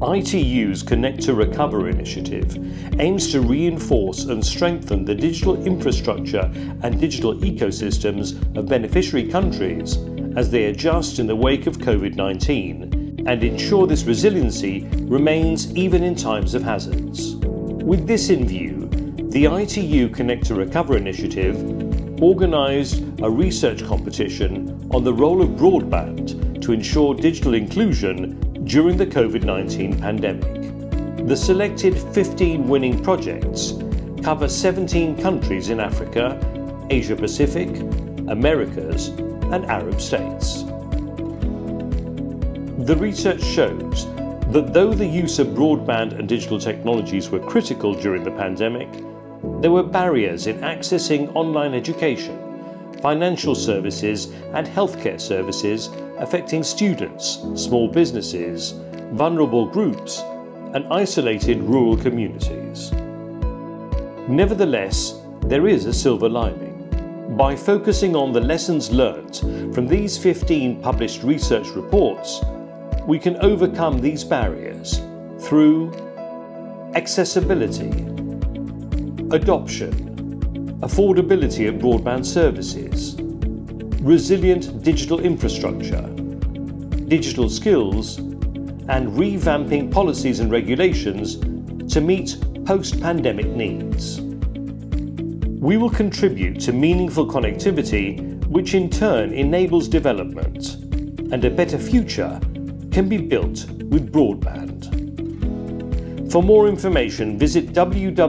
ITU's Connect to Recover initiative aims to reinforce and strengthen the digital infrastructure and digital ecosystems of beneficiary countries as they adjust in the wake of COVID 19 and ensure this resiliency remains even in times of hazards. With this in view, the ITU Connect to Recover initiative organised a research competition on the role of broadband to ensure digital inclusion during the COVID 19 pandemic. The selected 15 winning projects cover 17 countries in Africa, Asia Pacific, Americas, and Arab states. The research shows that though the use of broadband and digital technologies were critical during the pandemic, there were barriers in accessing online education, financial services, and healthcare services affecting students, small businesses, vulnerable groups, and isolated rural communities. Nevertheless, there is a silver lining. By focusing on the lessons learnt from these 15 published research reports, we can overcome these barriers through accessibility, adoption, affordability of broadband services, resilient digital infrastructure, digital skills, and revamping policies and regulations to meet post pandemic needs. We will contribute to meaningful connectivity, which in turn enables development, and a better future can be built with broadband. For more information, visit www.itu.int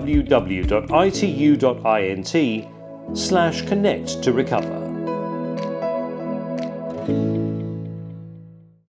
slash connect to recover.